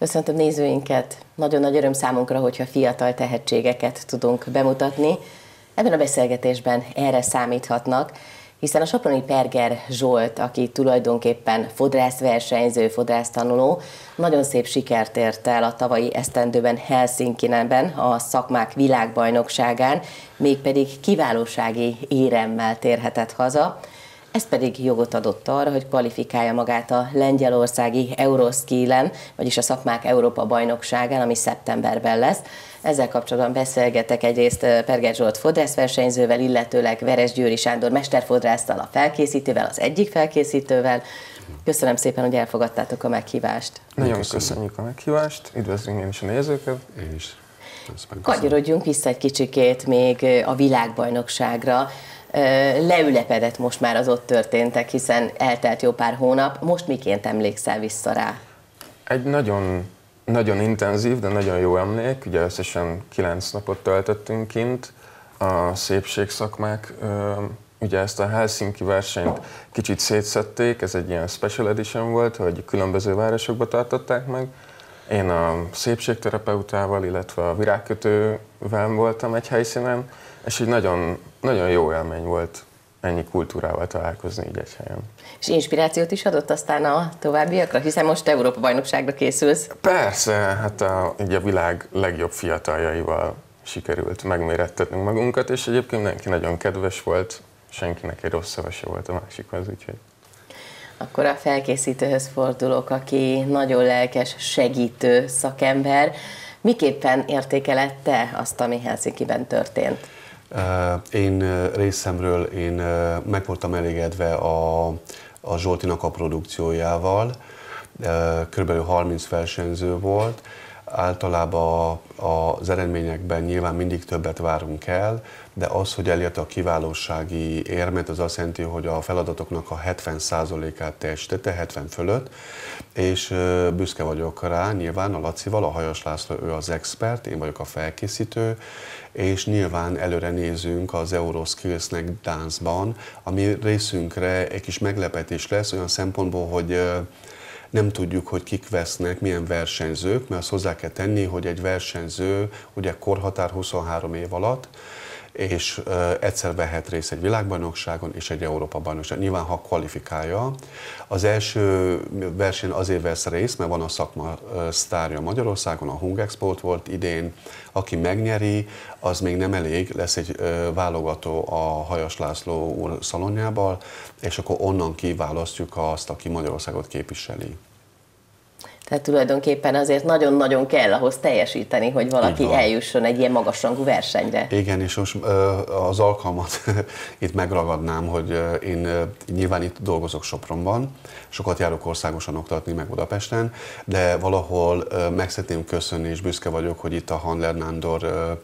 Köszöntöm nézőinket! Nagyon nagy öröm számunkra, hogyha fiatal tehetségeket tudunk bemutatni. Ebben a beszélgetésben erre számíthatnak, hiszen a Soproni Perger Zsolt, aki tulajdonképpen fodrászversenyző, fodrásztanuló, nagyon szép sikert ért el a tavalyi esztendőben Helsinki-ben, a szakmák világbajnokságán, mégpedig kiválósági éremmel térhetett haza. Ez pedig jogot adott arra, hogy kvalifikálja magát a lengyelországi Euroskillen, vagyis a szakmák Európa bajnokságán, ami szeptemberben lesz. Ezzel kapcsolatban beszélgetek egyrészt eh, Perger Zsolt fodrászversenyzővel, illetőleg Veres Győri Sándor mesterfodrásztal, a felkészítővel, az egyik felkészítővel. Köszönöm szépen, hogy elfogadtátok a meghívást. Nagyon köszönjük, köszönjük a meghívást, üdvözlünk én is a nézőket. Én is. Kanyarodjunk vissza egy kicsikét még eh, a világbajnokságra leülepedett most már az ott történtek, hiszen eltelt jó pár hónap. Most miként emlékszel vissza rá? Egy nagyon, nagyon intenzív, de nagyon jó emlék. Ugye összesen kilenc napot töltöttünk kint. A szépségszakmák ugye ezt a Helsinki versenyt kicsit szétszették, ez egy ilyen special edition volt, hogy különböző városokba tartották meg. Én a szépségterapeutával, illetve a virágkötővel voltam egy helyszínen, és így nagyon, nagyon jó élmény volt ennyi kultúrával találkozni így egy helyen. És inspirációt is adott aztán a továbbiakra, hiszen most Európa bajnokságra készülsz. Persze, hát a, így a világ legjobb fiataljaival sikerült megmérettetnünk magunkat, és egyébként mindenki nagyon kedves volt, senkinek egy rossz szava se volt a másikhoz, úgyhogy... Akkor a felkészítőhöz fordulok, aki nagyon lelkes, segítő szakember. Miképpen értékelette azt, ami Helsinki-ben történt? Én részemről én meg voltam elégedve a, a Zsoltinak a produkciójával, körülbelül 30 versenyző volt, általában az eredményekben nyilván mindig többet várunk el, de az, hogy elérte a kiválósági érmet, az azt jelenti, hogy a feladatoknak a 70%-át teljesítette, 70 fölött, és büszke vagyok rá, nyilván a Lacival, a Hajas László, ő az expert, én vagyok a felkészítő, és nyilván előre nézünk az Euroskills-nek Dánszban, ami részünkre egy kis meglepetés lesz olyan szempontból, hogy nem tudjuk, hogy kik vesznek, milyen versenyzők, mert azt hozzá kell tenni, hogy egy versenyző ugye korhatár 23 év alatt, és egyszer vehet részt egy világbajnokságon és egy Európa-bajnokságon. Nyilván, ha kvalifikálja. Az első verseny azért vesz részt, mert van a szakma sztárja Magyarországon, a Hung Export volt idén, aki megnyeri, az még nem elég, lesz egy válogató a Hajas László úr szalonjával, és akkor onnan kiválasztjuk azt, aki Magyarországot képviseli. Tehát tulajdonképpen azért nagyon-nagyon kell ahhoz teljesíteni, hogy valaki eljusson egy ilyen magasrangú versenyre. Igen, és most az alkalmat itt megragadnám, hogy én nyilván itt dolgozok Sopronban, sokat járok országosan oktatni, meg Budapesten, de valahol meg szeretném köszönni, és büszke vagyok, hogy itt a Hanler Nándor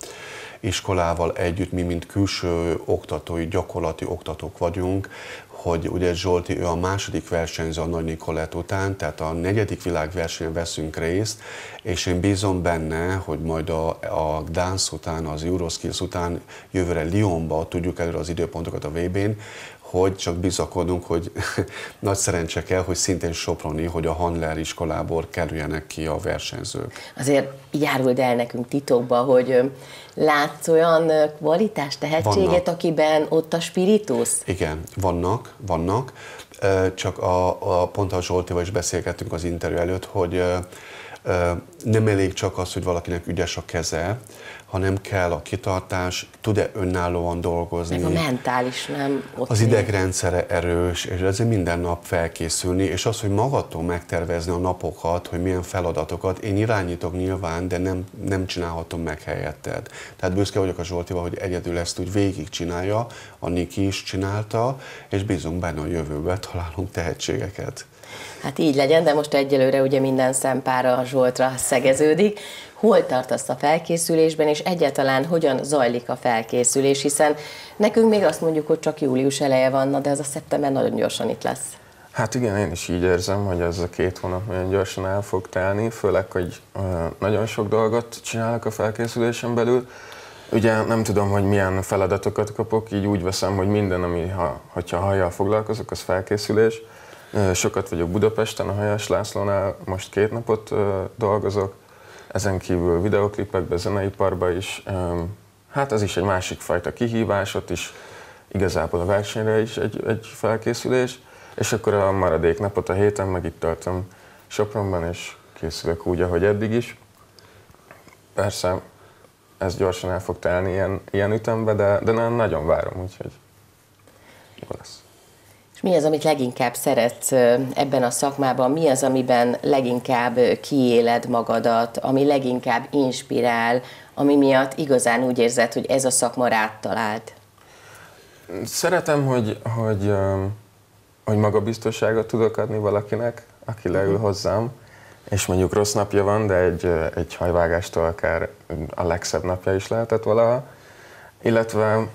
iskolával együtt mi, mint külső oktatói, gyakorlati oktatók vagyunk, hogy ugye Zsolti, ő a második versenyző a Nagy Nikolett után, tehát a negyedik világversenyen veszünk részt, és én bízom benne, hogy majd a, a Dance után, az Euroskills után jövőre Lyonba tudjuk előre az időpontokat a VB-n, hogy csak bizakodunk, hogy nagy szerencse kell, hogy szintén Soproni, hogy a Handler iskolából kerüljenek ki a versenyzők. Azért járuld el nekünk titokba, hogy látsz olyan kvalitás, tehetséget, vannak. akiben ott a spiritus? Igen, vannak, vannak. Csak a, a pont a Zsoltival is beszélgettünk az interjú előtt, hogy nem elég csak az, hogy valakinek ügyes a keze, hanem kell a kitartás, tud-e önállóan dolgozni. Meg a mentális nem ott Az idegrendszere erős, és ezért minden nap felkészülni, és az, hogy magadtól megtervezni a napokat, hogy milyen feladatokat, én irányítok nyilván, de nem, nem csinálhatom meg helyetted. Tehát büszke vagyok a Zsoltival, hogy egyedül ezt úgy végig csinálja, a Niki is csinálta, és bízunk benne a jövőben találunk tehetségeket. Hát így legyen, de most egyelőre ugye minden szempára a Zsoltra szegeződik. Hol tartasz a felkészülésben, és egyáltalán hogyan zajlik a felkészülés, hiszen nekünk még azt mondjuk, hogy csak július eleje van, de ez a szeptember nagyon gyorsan itt lesz. Hát igen, én is így érzem, hogy ez a két hónap nagyon gyorsan el fog telni, főleg, hogy nagyon sok dolgot csinálok a felkészülésen belül. Ugye nem tudom, hogy milyen feladatokat kapok, így úgy veszem, hogy minden, ami, ha, hogyha hajjal foglalkozok, az felkészülés Sokat vagyok Budapesten, a Hajas Lászlónál, most két napot dolgozok, ezen kívül videoklipekben, zeneiparban is. Hát ez is egy másik fajta kihívás, ott is igazából a versenyre is egy, egy felkészülés, és akkor a maradék napot a héten meg itt töltöm Sopronban, és készülök úgy, ahogy eddig is. Persze ez gyorsan el fog telni ilyen, ilyen ütembe, de, de nagyon várom, úgyhogy jó lesz. És mi az, amit leginkább szeretsz ebben a szakmában? Mi az, amiben leginkább kiéled magadat, ami leginkább inspirál, ami miatt igazán úgy érzed, hogy ez a szakma rád talált? Szeretem, hogy, hogy, hogy magabiztosságot tudok adni valakinek, aki leül mhm. hozzám, és mondjuk rossz napja van, de egy, egy hajvágástól akár a legszebb napja is lehetett valaha. Illetve,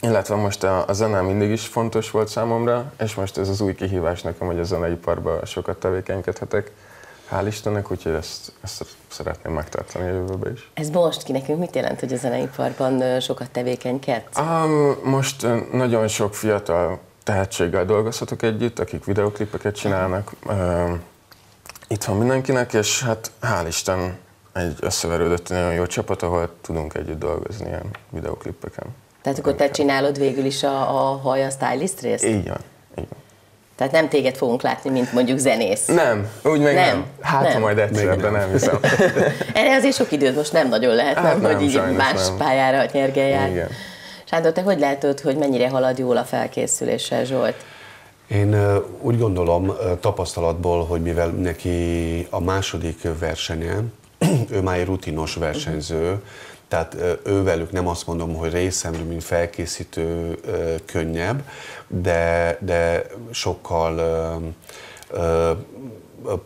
illetve most a, a zene mindig is fontos volt számomra, és most ez az új kihívás nekem, hogy a zeneiparban sokat tevékenykedhetek. Hál' Istennek, úgyhogy ezt, ezt szeretném megtartani a jövőben is. Ez most ki nekünk mit jelent, hogy a zeneiparban sokat tevékenykedsz? Um, most nagyon sok fiatal tehetséggel dolgozhatok együtt, akik videoklipeket csinálnak. Um, itt van mindenkinek, és hát hál' Isten egy összeverődött nagyon jó csapat, ahol tudunk együtt dolgozni ilyen videoklipeken. Tehát akkor te csinálod végül is a, a haj, a stylist részt? Így van, így van. Tehát nem téged fogunk látni, mint mondjuk zenész. Nem, úgy meg nem. nem. Hát, nem. ha majd egyszer, de nem hiszem. Erre azért sok időt most nem nagyon lehet, hát nem, hogy így más nem. pályára nyergeljál. Igen. Sándor, te hogy látod, hogy mennyire halad jól a felkészüléssel, Zsolt? Én úgy gondolom tapasztalatból, hogy mivel neki a második versenye, ő már egy rutinos versenyző, tehát ővelük nem azt mondom, hogy részemről, mint felkészítő könnyebb, de, de sokkal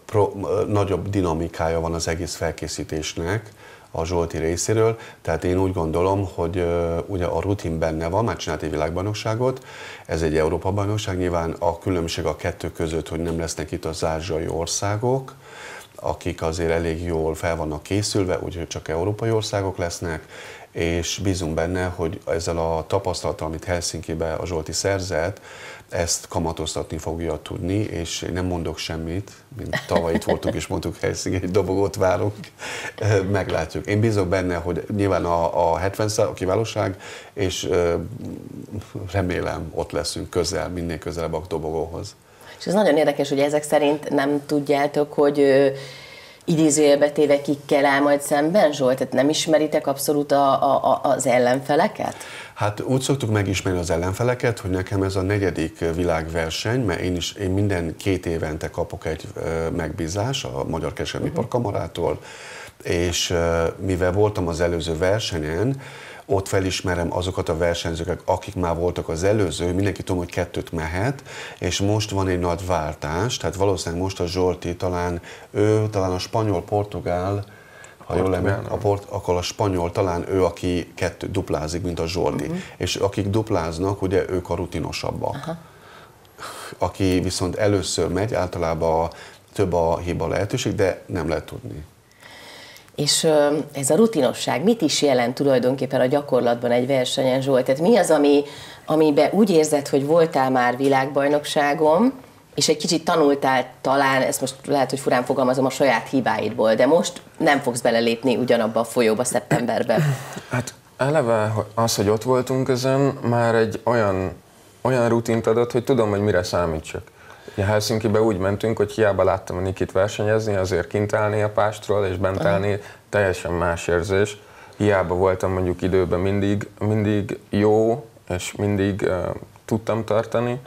pro, nagyobb dinamikája van az egész felkészítésnek a Zsolti részéről, tehát én úgy gondolom, hogy uh, ugye a rutin benne van, már csinált egy világbajnokságot, ez egy Európa-bajnokság, nyilván a különbség a kettő között, hogy nem lesznek itt az ázsiai országok, akik azért elég jól fel vannak készülve, úgyhogy csak európai országok lesznek, és bízunk benne, hogy ezzel a tapasztalattal, amit Helsinki-be a Zsolti szerzett, ezt kamatoztatni fogja tudni, és nem mondok semmit, mint tavaly itt voltunk és mondtuk Helsinki, egy dobogót várunk, meglátjuk. Én bízok benne, hogy nyilván a, a 70 a kiválóság, és remélem ott leszünk közel, minél közelebb a dobogóhoz. És ez nagyon érdekes, hogy ezek szerint nem tudjátok, hogy idézőjelbe téve kikkel áll majd szemben, Zsolt? Tehát nem ismeritek abszolút a, a, az ellenfeleket? Hát úgy szoktuk megismerni az ellenfeleket, hogy nekem ez a negyedik világverseny, mert én is én minden két évente kapok egy megbízás a Magyar Kereskedelmi uh-huh. Kamarától, és mivel voltam az előző versenyen, ott felismerem azokat a versenyzőket, akik már voltak az előző, mindenki tudom, hogy kettőt mehet, és most van egy nagy váltás, tehát valószínűleg most a Zsolti talán, ő talán a spanyol-portugál, ha jól emlékszem, a port, akkor a spanyol talán ő, aki kettő duplázik, mint a Zsolti. Uh-huh. És akik dupláznak, ugye ők a rutinosabbak. Uh-huh. Aki viszont először megy, általában több a hiba lehetőség, de nem lehet tudni. És ez a rutinosság mit is jelent tulajdonképpen a gyakorlatban egy versenyen, Zsolt? Tehát mi az, ami, amiben úgy érzed, hogy voltál már világbajnokságom, és egy kicsit tanultál talán, ezt most lehet, hogy furán fogalmazom, a saját hibáidból, de most nem fogsz belelépni ugyanabba a folyóba szeptemberben. Hát eleve az, hogy ott voltunk ezen, már egy olyan, olyan rutint adott, hogy tudom, hogy mire számítsak. Ja, Helsinki-be úgy mentünk, hogy hiába láttam a Nikit versenyezni, azért kint állni a pástról és bent állni, teljesen más érzés. Hiába voltam mondjuk időben mindig, mindig jó, és mindig uh, tudtam tartani,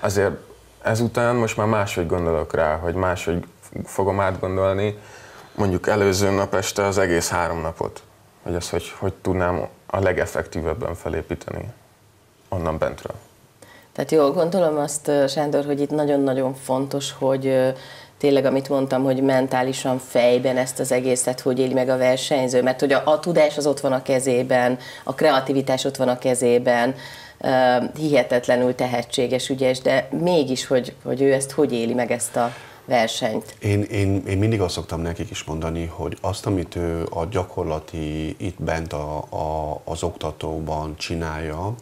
azért ezután most már máshogy gondolok rá, hogy máshogy fogom átgondolni, mondjuk előző nap este az egész három napot, hogy ezt hogy, hogy tudnám a legeffektívebben felépíteni onnan bentről. Tehát jól gondolom azt, Sándor, hogy itt nagyon-nagyon fontos, hogy tényleg, amit mondtam, hogy mentálisan fejben ezt az egészet, hogy éli meg a versenyző, mert hogy a, a tudás az ott van a kezében, a kreativitás ott van a kezében, hihetetlenül tehetséges, ügyes, de mégis, hogy, hogy ő ezt hogy éli meg ezt a versenyt? Én, én, én mindig azt szoktam nekik is mondani, hogy azt, amit ő a gyakorlati itt bent a, a, az oktatóban csinálja,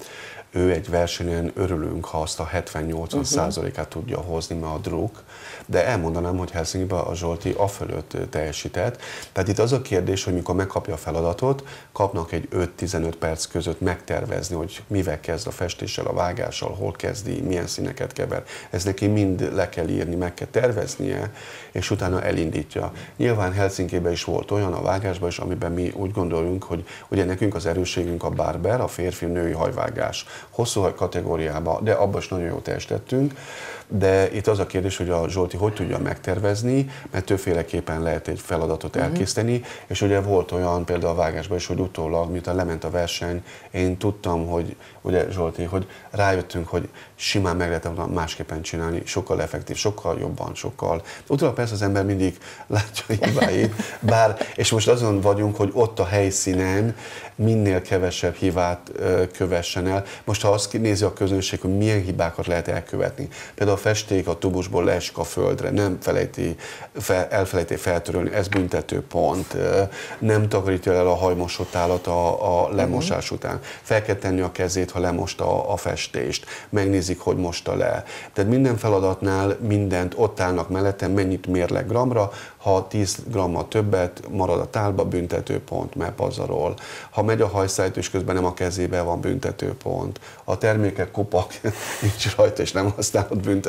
ő egy versenyen örülünk, ha azt a 70-80 százalékát uh-huh. tudja hozni, mert a druk, de elmondanám, hogy Helsinki-ben a Zsolti a fölött teljesített. Tehát itt az a kérdés, hogy mikor megkapja a feladatot, kapnak egy 5-15 perc között megtervezni, hogy mivel kezd a festéssel, a vágással, hol kezdi, milyen színeket kever. Ez neki mind le kell írni, meg kell terveznie, és utána elindítja. Nyilván Helsinki-ben is volt olyan a vágásban is, amiben mi úgy gondolunk, hogy ugye nekünk az erősségünk a barber, a férfi-női hajvágás. Hosszú kategóriába, de abban is nagyon jó teljesítettünk de itt az a kérdés, hogy a Zsolti hogy tudja megtervezni, mert többféleképpen lehet egy feladatot uh-huh. elkészíteni, és ugye volt olyan például a vágásban is, hogy utólag, miután lement a verseny, én tudtam, hogy ugye Zsolti, hogy rájöttünk, hogy simán meg lehetne másképpen csinálni, sokkal effektív, sokkal jobban, sokkal. Utólag persze az ember mindig látja hibáit, bár, és most azon vagyunk, hogy ott a helyszínen minél kevesebb hibát kövessen el. Most ha azt nézi a közönség, hogy milyen hibákat lehet elkövetni. Például a festék a tubusból leesik a földre, nem felejti, fel, elfelejti feltörölni, ez büntető pont. Nem takarítja el a hajmosott állat a, a lemosás uh-huh. után. Fel kell tenni a kezét, ha lemosta a, festést. Megnézik, hogy mosta le. Tehát minden feladatnál mindent ott állnak mellettem, mennyit mérleg gramra, ha 10 grammal többet marad a tálba, büntetőpont, mert pazarol. Ha megy a hajszájtós közben nem a kezébe van büntetőpont. A termékek kopak, nincs rajta, és nem használod büntetőpont.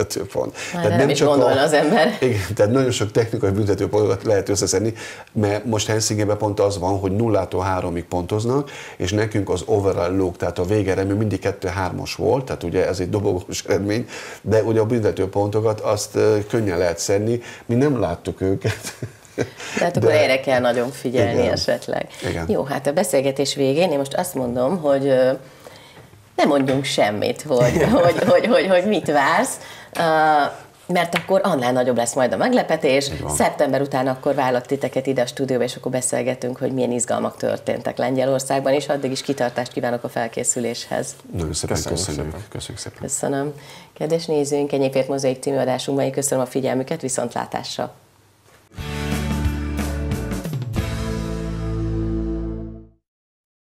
Már tehát nem, nem is csak a, az ember. Igen, tehát nagyon sok technikai büntetőpontot lehet összeszedni, mert most Helsinki-ben pont az van, hogy nullától háromig pontoznak, és nekünk az overall look, tehát a végeremű mindig 2-3-as volt, tehát ugye ez egy dobogós eredmény, de ugye a büntetőpontokat azt könnyen lehet szedni, mi nem láttuk őket, de hát akkor De... erre kell nagyon figyelni Igen. esetleg. Igen. Jó, hát a beszélgetés végén én most azt mondom, hogy nem mondjunk semmit, hogy, hogy, hogy, hogy, hogy mit vársz, mert akkor annál nagyobb lesz majd a meglepetés. Szeptember után akkor vállalt titeket ide a stúdióba, és akkor beszélgetünk, hogy milyen izgalmak történtek Lengyelországban, és addig is kitartást kívánok a felkészüléshez. Nagyon szépen köszönjük. Köszönjük, köszönjük szépen. Köszönöm. Kedves nézőink, Enyékért Mozaik című adásunkban köszönöm a figyelmüket, viszontlátásra!